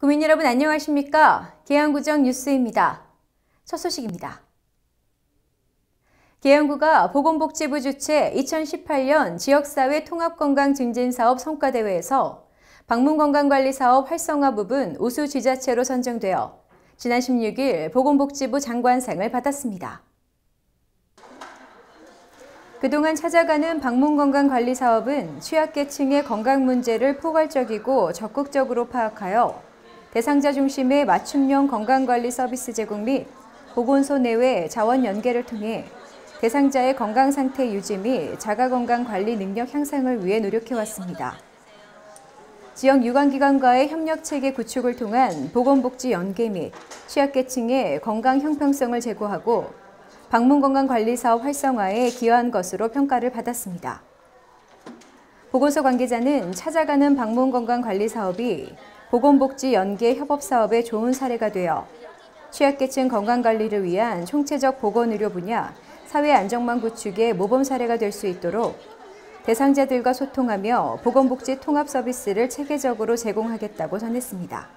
국민 여러분 안녕하십니까? 계양구정 뉴스입니다. 첫 소식입니다. 계양구가 보건복지부 주최 2018년 지역사회 통합건강증진사업 성과대회에서 방문건강관리사업 활성화 부분 우수 지자체로 선정되어 지난 16일 보건복지부 장관상을 받았습니다. 그동안 찾아가는 방문건강관리 사업은 취약계층의 건강 문제를 포괄적이고 적극적으로 파악하여 대상자 중심의 맞춤형 건강관리 서비스 제공 및 보건소 내외 자원 연계를 통해 대상자의 건강 상태 유지 및 자가건강 관리 능력 향상을 위해 노력해왔습니다. 지역 유관기관과의 협력체계 구축을 통한 보건복지 연계 및 취약계층의 건강 형평성을 제고하고 방문건강관리사업 활성화에 기여한 것으로 평가를 받았습니다. 보건소 관계자는 찾아가는 방문건강관리 사업이 보건복지 연계 협업 사업의 좋은 사례가 되어 취약계층 건강관리를 위한 총체적 보건의료 분야 사회 안정망 구축의 모범 사례가 될 수 있도록 대상자들과 소통하며 보건복지 통합 서비스를 체계적으로 제공하겠다고 전했습니다.